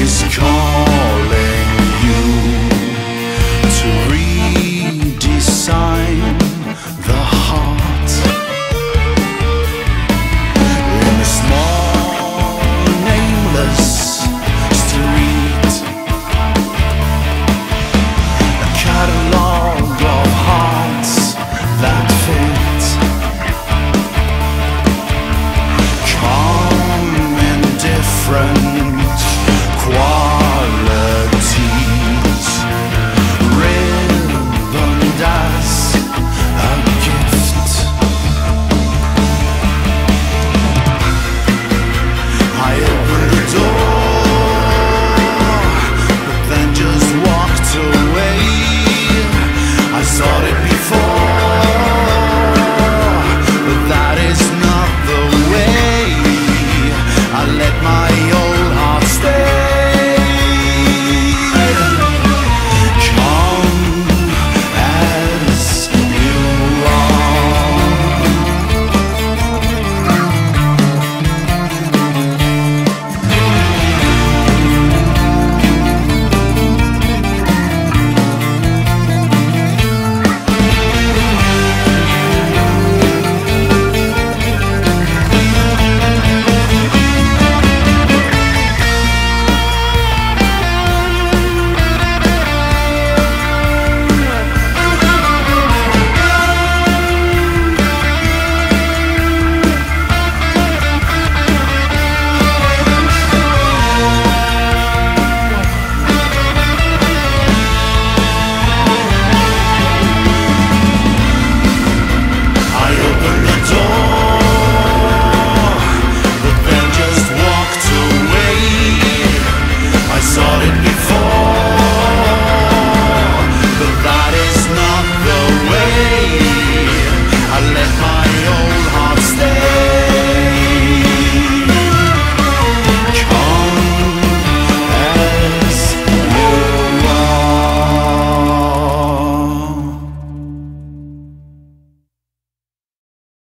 is come.